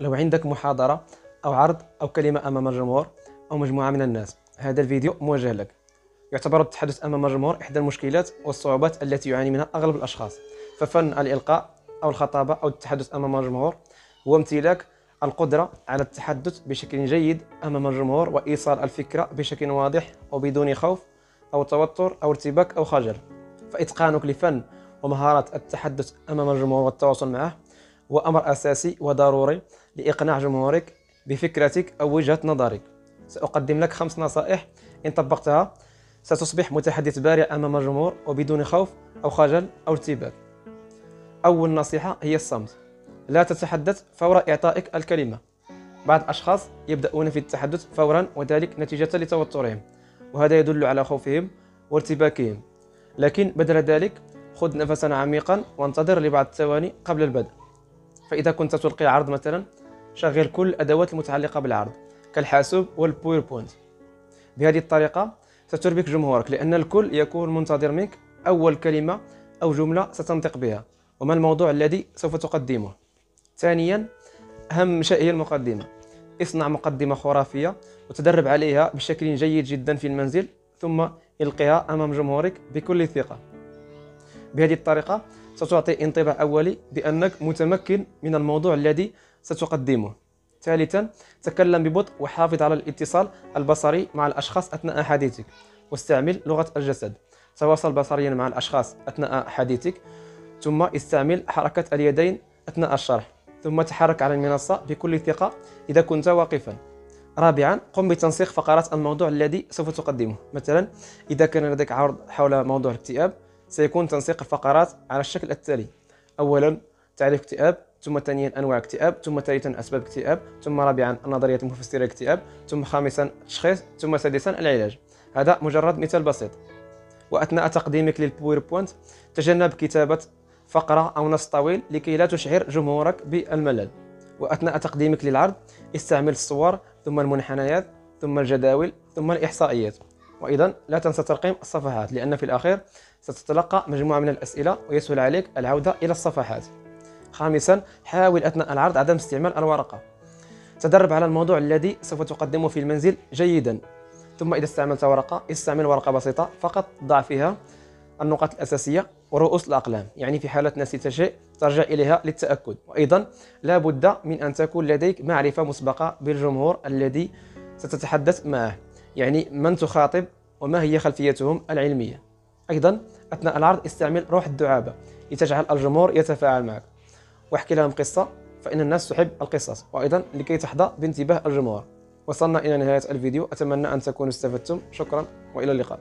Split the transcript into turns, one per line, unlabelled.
لو عندك محاضرة أو عرض أو كلمة أمام الجمهور أو مجموعة من الناس هذا الفيديو موجه لك. يعتبر التحدث أمام الجمهور إحدى المشكلات والصعوبات التي يعاني منها أغلب الأشخاص. ففن الإلقاء أو الخطابة أو التحدث أمام الجمهور هو امتلاك القدرة على التحدث بشكل جيد أمام الجمهور وإيصال الفكرة بشكل واضح وبدون خوف أو توتر أو ارتباك أو خجل. فإتقانك لفن ومهارات التحدث أمام الجمهور والتواصل معه هو أمر أساسي وضروري لإقناع جمهورك بفكرتك أو وجهة نظرك. سأقدم لك خمس نصائح إن طبقتها. ستصبح متحدث بارع أمام الجمهور وبدون خوف أو خجل أو ارتباك. أول نصيحة هي الصمت. لا تتحدث فور إعطائك الكلمة. بعض الأشخاص يبدأون في التحدث فورا وذلك نتيجة لتوترهم وهذا يدل على خوفهم وارتباكهم. لكن بدل ذلك خذ نفسا عميقا وانتظر لبعض الثواني قبل البدء. فإذا كنت تلقي عرض مثلا شغل كل الأدوات المتعلقة بالعرض كالحاسوب والبويربوينت بهذه الطريقة ستربك جمهورك لأن الكل يكون منتظر منك أول كلمة أو جملة ستنطق بها. وما الموضوع الذي سوف تقدمه؟ ثانيا أهم شيء هي المقدمة. اصنع مقدمة خرافية وتدرب عليها بشكل جيد جدا في المنزل ثم القها أمام جمهورك بكل ثقة. بهذه الطريقة ستعطي انطباع أولي بأنك متمكن من الموضوع الذي ستقدمه. ثالثا تكلم ببطء وحافظ على الاتصال البصري مع الأشخاص أثناء حديثك واستعمل لغة الجسد. تواصل بصريا مع الأشخاص أثناء حديثك ثم استعمل حركة اليدين أثناء الشرح. ثم تحرك على المنصة بكل ثقة إذا كنت واقفا. رابعا قم بتنسيق فقرات الموضوع الذي سوف تقدمه. مثلا إذا كان لديك عرض حول موضوع الاكتئاب سيكون تنسيق الفقرات على الشكل التالي. أولا تعريف اكتئاب ثم ثانيا أنواع اكتئاب ثم ثالثا أسباب اكتئاب ثم رابعا النظريات المفسره للاكتئاب ثم خامسا التشخيص ثم سادسا العلاج. هذا مجرد مثال بسيط. وأثناء تقديمك للبويربوينت تجنب كتابة فقرة أو نص طويل لكي لا تشعر جمهورك بالملل. وأثناء تقديمك للعرض استعمل الصور ثم المنحنيات ثم الجداول ثم الإحصائيات. وأيضا لا تنسى ترقيم الصفحات لأن في الأخير ستتلقى مجموعة من الأسئلة ويسهل عليك العودة إلى الصفحات. خامسا حاول أثناء العرض عدم استعمال الورقة. تدرب على الموضوع الذي سوف تقدمه في المنزل جيدا. ثم إذا استعملت ورقة استعمل ورقة بسيطة فقط ضع فيها النقاط الأساسية ورؤوس الأقلام. يعني في حالة نسيت شيء ترجع إليها للتأكد. وأيضا لا بد من أن تكون لديك معرفة مسبقة بالجمهور الذي ستتحدث معه. يعني من تخاطب وما هي خلفيتهم العلمية. أيضا أثناء العرض استعمل روح الدعابه لتجعل الجمهور يتفاعل معك. واحكي لهم قصة فإن الناس تحب القصص. وأيضا لكي تحظى بانتباه الجمهور. وصلنا إلى نهاية الفيديو. أتمنى أن تكونوا استفدتم. شكرا وإلى اللقاء.